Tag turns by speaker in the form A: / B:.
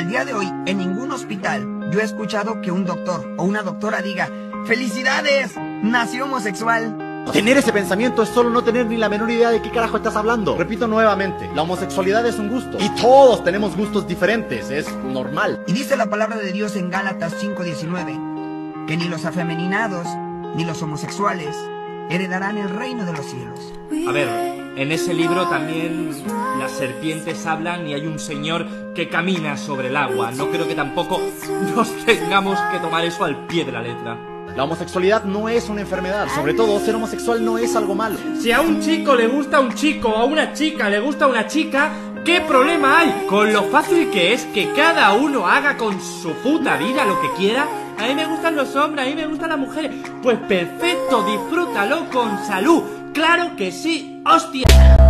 A: día de hoy, en ningún hospital, yo he escuchado que un doctor o una doctora diga, ¡Felicidades! Nació homosexual.
B: Tener ese pensamiento es solo no tener ni la menor idea de qué carajo estás hablando. Repito nuevamente, la homosexualidad es un gusto. Y todos tenemos gustos diferentes, es normal.
A: Y dice la palabra de Dios en Gálatas 5:19, que ni los afemeninados ni los homosexuales heredarán el reino de los cielos.
C: A ver, en ese libro también las serpientes hablan y hay un señor que camina sobre el agua. No creo que tampoco nos tengamos que tomar eso al pie de la letra.
B: La homosexualidad no es una enfermedad, sobre todo ser homosexual no es algo malo.
C: Si a un chico le gusta un chico o a una chica le gusta una chica, ¿qué problema hay? Con lo fácil que es que cada uno haga con su puta vida lo que quiera. A mí me gustan los hombres, a mí me gustan las mujeres. Pues perfecto, disfrútalo con salud. Claro que sí, hostia.